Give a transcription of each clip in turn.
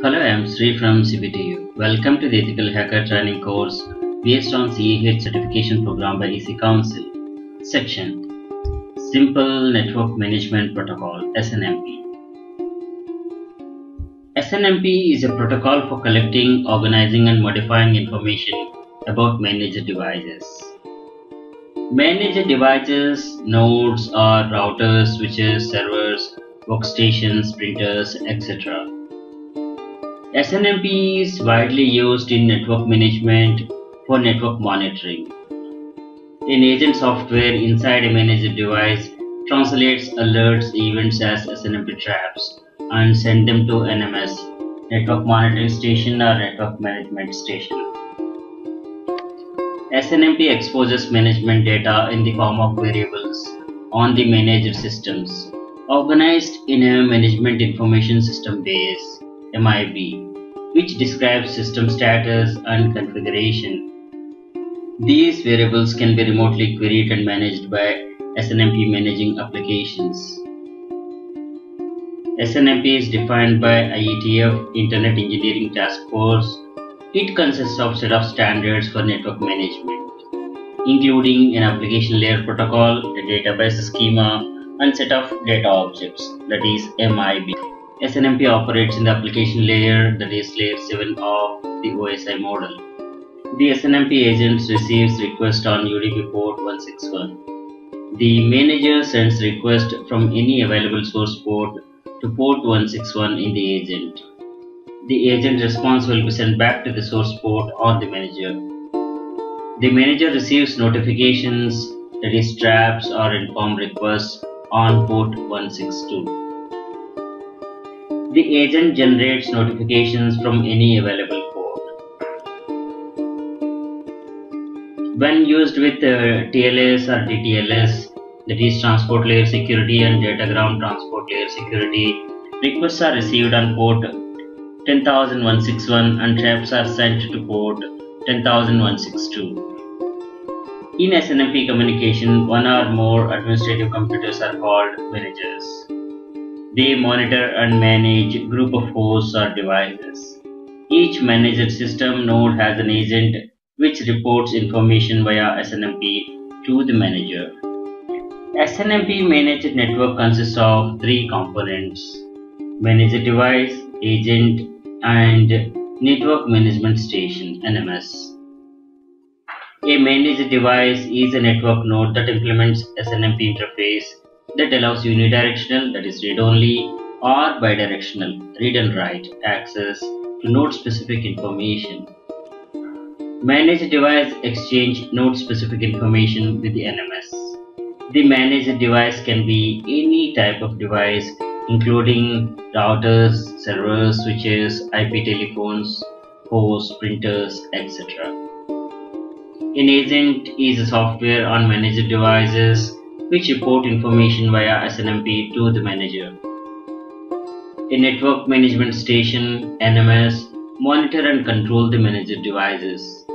Hello, I am Sri from CBTU. Welcome to the Ethical Hacker Training course based on CEH certification program by EC Council. Section Simple Network Management Protocol SNMP. SNMP is a protocol for collecting, organizing, and modifying information about managed devices. Managed devices, nodes, are routers, switches, servers, workstations, printers, etc. SNMP is widely used in network management for network monitoring. An agent software inside a managed device translates alerts events as SNMP traps and send them to NMS, network monitoring station or network management station. SNMP exposes management data in the form of variables on the managed systems organized in a management information system base MIB which describes system status and configuration. These variables can be remotely queried and managed by SNMP managing applications. SNMP is defined by IETF Internet Engineering Task Force it consists of set of standards for network management, including an application layer protocol, a database schema, and set of data objects, that is MIB. SNMP operates in the application layer, that is layer 7 of the OSI model. The SNMP agent receives request on UDP port 161. The manager sends request from any available source port to port 161 in the agent the agent response will be sent back to the source port or the manager. The manager receives notifications that is traps or inform requests on port 162. The agent generates notifications from any available port. When used with uh, TLS or DTLS, that is transport layer security and datagram transport layer security, requests are received on port 10161 and traps are sent to port 10162. In SNMP communication, one or more administrative computers are called managers. They monitor and manage group of hosts or devices. Each managed system node has an agent which reports information via SNMP to the manager. SNMP managed network consists of three components managed device, agent, and Network Management Station NMS. A managed device is a network node that implements SNMP interface that allows unidirectional that is read-only or bidirectional read and write access to node-specific information. Managed device exchange node-specific information with the NMS. The managed device can be any type of device including routers, servers, switches, IP telephones, hosts, printers, etc. An agent is a software on managed devices which report information via SNMP to the manager. A network management station NMS monitor and control the managed devices.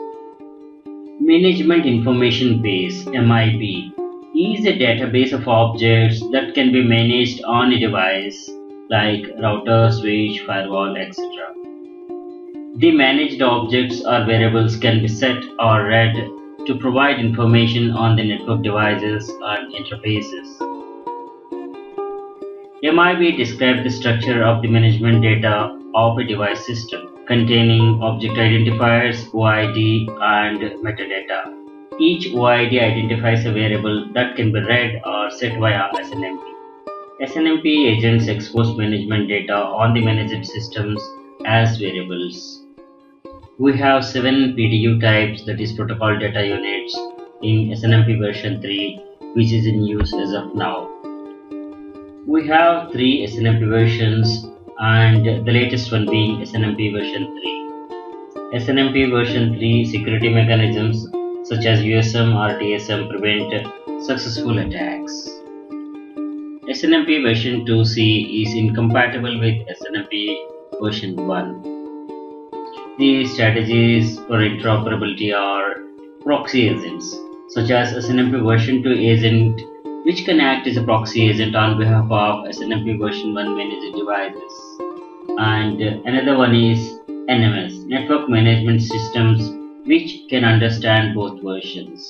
Management Information Base MIB is a database of objects that can be managed on a device like router, switch, firewall, etc. The managed objects or variables can be set or read to provide information on the network devices and interfaces. MIB describes the structure of the management data of a device system containing object identifiers, OID, and metadata. Each OID identifies a variable that can be read or set via SNMP. SNMP agents expose management data on the managed systems as variables. We have seven PDU types that is protocol data units in SNMP version 3 which is in use as of now. We have three SNMP versions and the latest one being SNMP version 3. SNMP version 3 security mechanisms such as USM or TSM prevent successful attacks. SNMP version 2C is incompatible with SNMP version 1. The strategies for interoperability are proxy agents, such as SNMP version 2 agent, which can act as a proxy agent on behalf of SNMP version 1 managed devices. and another one is NMS, Network Management Systems, which can understand both versions.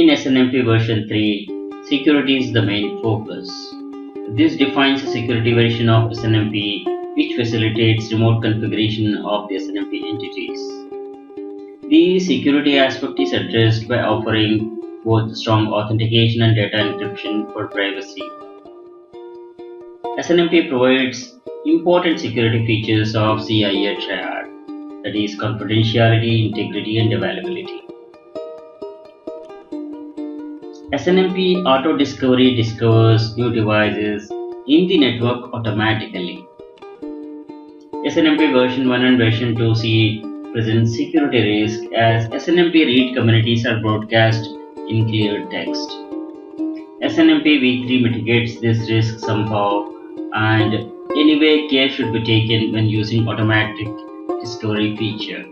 In SNMP version 3, security is the main focus. This defines a security version of SNMP which facilitates remote configuration of the SNMP entities. The security aspect is addressed by offering both strong authentication and data encryption for privacy. SNMP provides important security features of triad, that is confidentiality, integrity and availability. SNMP Auto Discovery discovers new devices in the network automatically. SNMP version 1 and version 2c present security risk as SNMP read communities are broadcast in clear text. SNMP v3 mitigates this risk somehow and anyway care should be taken when using automatic discovery feature.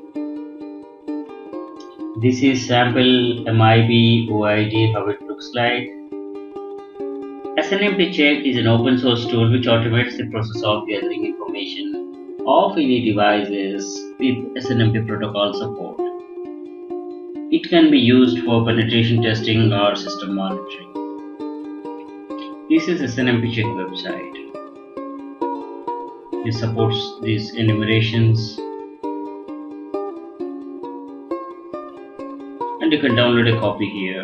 This is sample MIB OID how it looks like. SNMP check is an open source tool which automates the process of gathering information of any devices with SNMP protocol support. It can be used for penetration testing or system monitoring. This is SNMP check website. It supports these enumerations and you can download a copy here.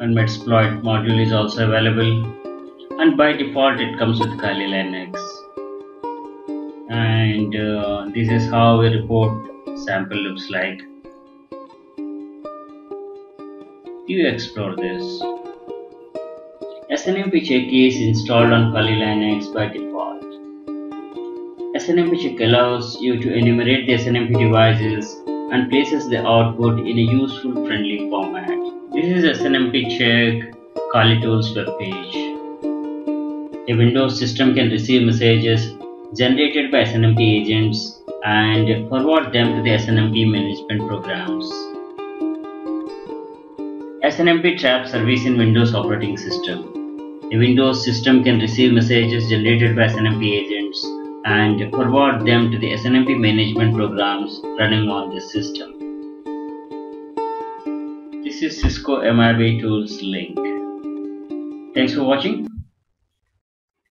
And Metasploit module is also available and by default it comes with Kali Linux and uh, this is how a report sample looks like. You explore this. SNMP check is installed on Kali Linux by default. SNMP check allows you to enumerate the SNMP devices and places the output in a useful friendly format. This is SNMP check Kali Tools webpage. a Windows system can receive messages generated by SNMP agents and forward them to the SNMP management programs. SNMP trap service in Windows operating system. The Windows system can receive messages generated by SNMP agents and forward them to the SNMP management programs running on this system. This is Cisco MIB Tools link. Thanks for watching.